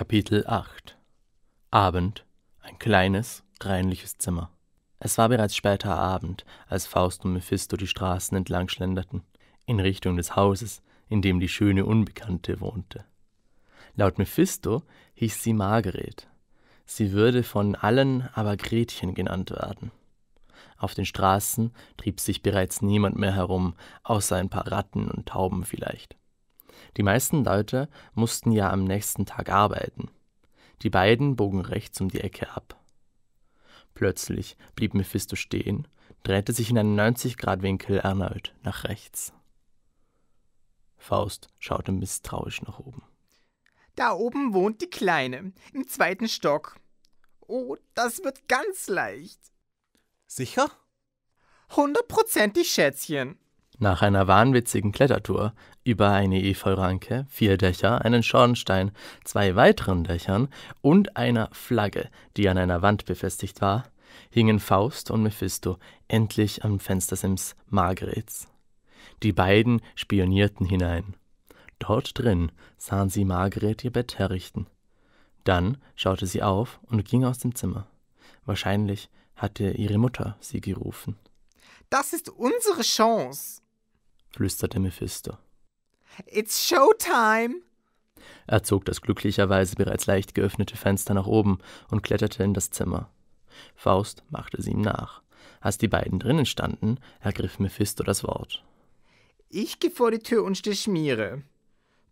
Kapitel 8 Abend, ein kleines, reinliches Zimmer. Es war bereits später Abend, als Faust und Mephisto die Straßen entlang schlenderten, in Richtung des Hauses, in dem die schöne Unbekannte wohnte. Laut Mephisto hieß sie Margaret. Sie würde von allen aber Gretchen genannt werden. Auf den Straßen trieb sich bereits niemand mehr herum, außer ein paar Ratten und Tauben vielleicht. Die meisten Leute mussten ja am nächsten Tag arbeiten. Die beiden bogen rechts um die Ecke ab. Plötzlich blieb Mephisto stehen, drehte sich in einem 90-Grad-Winkel erneut nach rechts. Faust schaute misstrauisch nach oben. Da oben wohnt die Kleine, im zweiten Stock. Oh, das wird ganz leicht. Sicher? Hundertprozentig, Schätzchen. Nach einer wahnwitzigen Klettertour über eine Efeuranke, vier Dächer, einen Schornstein, zwei weiteren Dächern und einer Flagge, die an einer Wand befestigt war, hingen Faust und Mephisto endlich am Fenstersims Margarets. Die beiden spionierten hinein. Dort drin sahen sie Margaret ihr Bett herrichten. Dann schaute sie auf und ging aus dem Zimmer. Wahrscheinlich hatte ihre Mutter sie gerufen. Das ist unsere Chance flüsterte Mephisto. It's Showtime! Er zog das glücklicherweise bereits leicht geöffnete Fenster nach oben und kletterte in das Zimmer. Faust machte sie ihm nach. Als die beiden drinnen standen, ergriff Mephisto das Wort. Ich geh vor die Tür und steh Schmiere.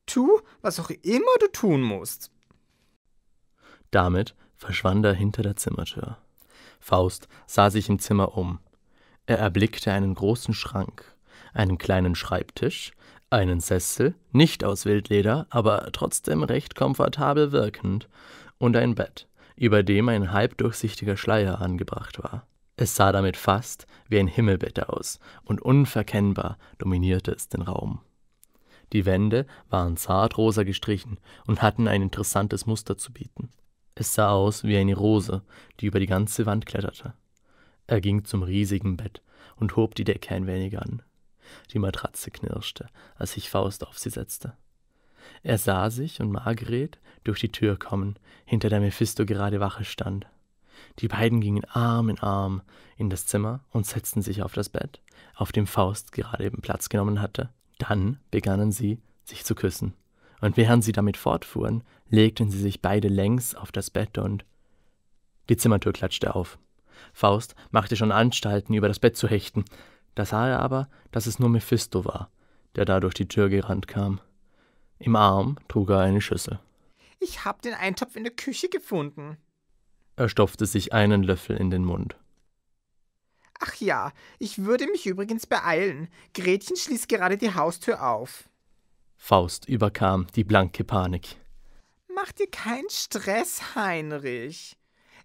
Tu, was auch immer du tun musst. Damit verschwand er hinter der Zimmertür. Faust sah sich im Zimmer um. Er erblickte einen großen Schrank, einen kleinen Schreibtisch, einen Sessel, nicht aus Wildleder, aber trotzdem recht komfortabel wirkend, und ein Bett, über dem ein halbdurchsichtiger Schleier angebracht war. Es sah damit fast wie ein Himmelbett aus, und unverkennbar dominierte es den Raum. Die Wände waren zart rosa gestrichen und hatten ein interessantes Muster zu bieten. Es sah aus wie eine Rose, die über die ganze Wand kletterte. Er ging zum riesigen Bett und hob die Decke ein wenig an. Die Matratze knirschte, als sich Faust auf sie setzte. Er sah sich und Margret durch die Tür kommen, hinter der Mephisto gerade Wache stand. Die beiden gingen Arm in Arm in das Zimmer und setzten sich auf das Bett, auf dem Faust gerade eben Platz genommen hatte. Dann begannen sie, sich zu küssen. Und während sie damit fortfuhren, legten sie sich beide längs auf das Bett und die Zimmertür klatschte auf. Faust machte schon Anstalten, über das Bett zu hechten, da sah er aber, dass es nur Mephisto war, der da durch die Tür gerannt kam. Im Arm trug er eine Schüssel. Ich hab den Eintopf in der Küche gefunden. Er stopfte sich einen Löffel in den Mund. Ach ja, ich würde mich übrigens beeilen. Gretchen schließt gerade die Haustür auf. Faust überkam die blanke Panik. Mach dir keinen Stress, Heinrich.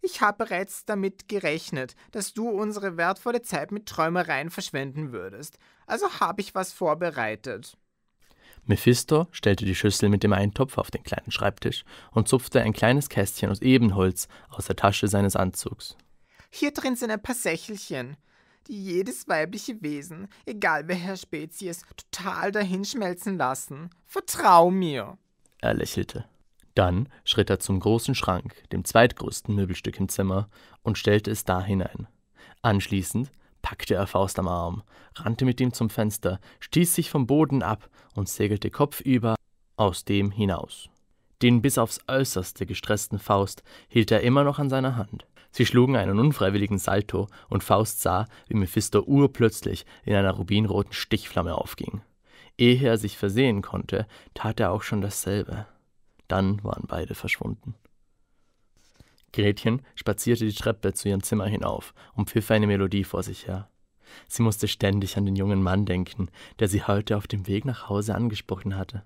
Ich habe bereits damit gerechnet, dass du unsere wertvolle Zeit mit Träumereien verschwenden würdest. Also habe ich was vorbereitet. Mephisto stellte die Schüssel mit dem Eintopf auf den kleinen Schreibtisch und zupfte ein kleines Kästchen aus Ebenholz aus der Tasche seines Anzugs. Hier drin sind ein paar Sächelchen, die jedes weibliche Wesen, egal welcher Spezies, total dahinschmelzen lassen. Vertrau mir. Er lächelte. Dann schritt er zum großen Schrank, dem zweitgrößten Möbelstück im Zimmer, und stellte es da hinein. Anschließend packte er Faust am Arm, rannte mit ihm zum Fenster, stieß sich vom Boden ab und segelte kopfüber aus dem hinaus. Den bis aufs äußerste gestressten Faust hielt er immer noch an seiner Hand. Sie schlugen einen unfreiwilligen Salto, und Faust sah, wie Mephisto urplötzlich in einer rubinroten Stichflamme aufging. Ehe er sich versehen konnte, tat er auch schon dasselbe. Dann waren beide verschwunden. Gretchen spazierte die Treppe zu ihrem Zimmer hinauf und pfiff eine Melodie vor sich her. Sie musste ständig an den jungen Mann denken, der sie heute auf dem Weg nach Hause angesprochen hatte.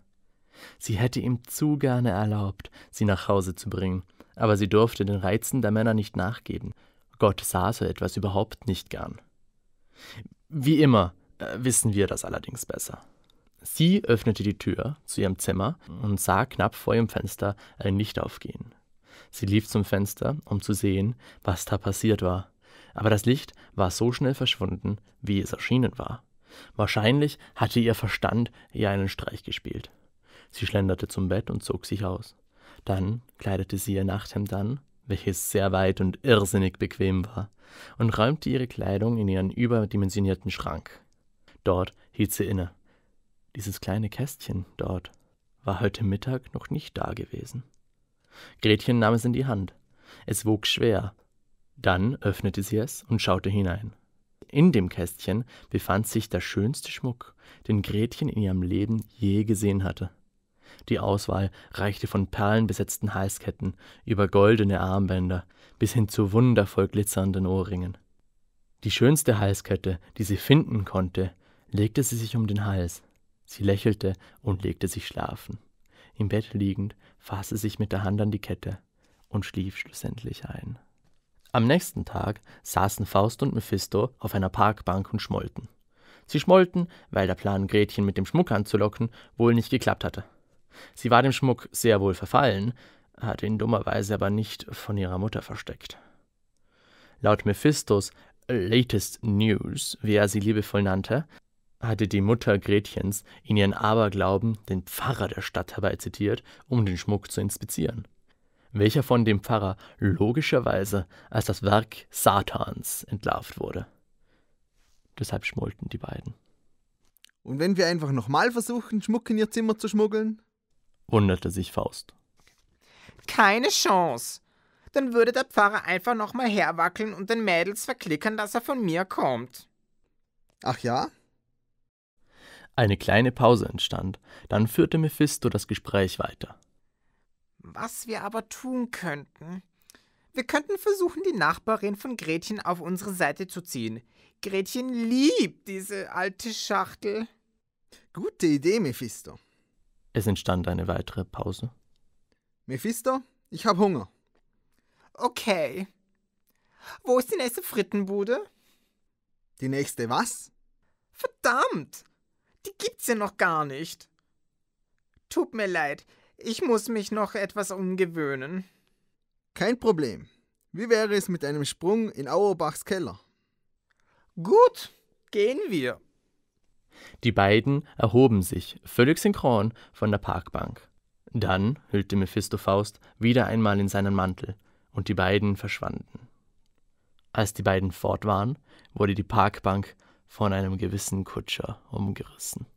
Sie hätte ihm zu gerne erlaubt, sie nach Hause zu bringen, aber sie durfte den Reizen der Männer nicht nachgeben. Gott sah so etwas überhaupt nicht gern. Wie immer äh, wissen wir das allerdings besser. Sie öffnete die Tür zu ihrem Zimmer und sah knapp vor ihrem Fenster ein Licht aufgehen. Sie lief zum Fenster, um zu sehen, was da passiert war. Aber das Licht war so schnell verschwunden, wie es erschienen war. Wahrscheinlich hatte ihr Verstand ihr einen Streich gespielt. Sie schlenderte zum Bett und zog sich aus. Dann kleidete sie ihr Nachthemd an, welches sehr weit und irrsinnig bequem war, und räumte ihre Kleidung in ihren überdimensionierten Schrank. Dort hielt sie inne. Dieses kleine Kästchen dort war heute Mittag noch nicht da gewesen. Gretchen nahm es in die Hand. Es wog schwer. Dann öffnete sie es und schaute hinein. In dem Kästchen befand sich der schönste Schmuck, den Gretchen in ihrem Leben je gesehen hatte. Die Auswahl reichte von perlenbesetzten Halsketten über goldene Armbänder bis hin zu wundervoll glitzernden Ohrringen. Die schönste Halskette, die sie finden konnte, legte sie sich um den Hals. Sie lächelte und legte sich schlafen. Im Bett liegend fasste sich mit der Hand an die Kette und schlief schlussendlich ein. Am nächsten Tag saßen Faust und Mephisto auf einer Parkbank und schmollten. Sie schmollten, weil der Plan, Gretchen mit dem Schmuck anzulocken, wohl nicht geklappt hatte. Sie war dem Schmuck sehr wohl verfallen, hatte ihn dummerweise aber nicht von ihrer Mutter versteckt. Laut Mephistos Latest News, wie er sie liebevoll nannte, hatte die Mutter Gretchens in ihren Aberglauben den Pfarrer der Stadt herbeizitiert, um den Schmuck zu inspizieren, welcher von dem Pfarrer logischerweise als das Werk Satans entlarvt wurde. Deshalb schmollten die beiden. Und wenn wir einfach nochmal versuchen, Schmuck in ihr Zimmer zu schmuggeln? wunderte sich Faust. Keine Chance. Dann würde der Pfarrer einfach nochmal herwackeln und den Mädels verklickern, dass er von mir kommt. Ach ja? Eine kleine Pause entstand, dann führte Mephisto das Gespräch weiter. Was wir aber tun könnten. Wir könnten versuchen, die Nachbarin von Gretchen auf unsere Seite zu ziehen. Gretchen liebt diese alte Schachtel. Gute Idee, Mephisto. Es entstand eine weitere Pause. Mephisto, ich hab Hunger. Okay. Wo ist die nächste Frittenbude? Die nächste was? Verdammt! Die gibt's ja noch gar nicht. Tut mir leid, ich muss mich noch etwas umgewöhnen. Kein Problem. Wie wäre es mit einem Sprung in Auerbachs Keller? Gut, gehen wir. Die beiden erhoben sich, völlig synchron, von der Parkbank. Dann hüllte Mephisto Faust wieder einmal in seinen Mantel, und die beiden verschwanden. Als die beiden fort waren, wurde die Parkbank von einem gewissen Kutscher umgerissen.